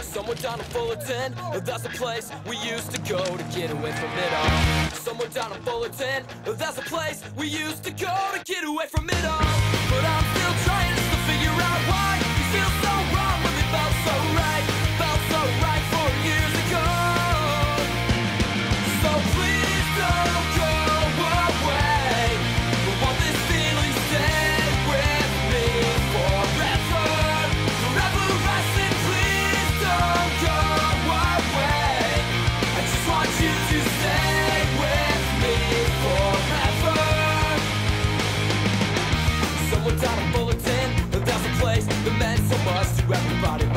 Somewhere down in Fullerton, that's a place we used to go to get away from it all. Somewhere down in Fullerton, that's a place we used to go to get away from it all. But I'm from us to everybody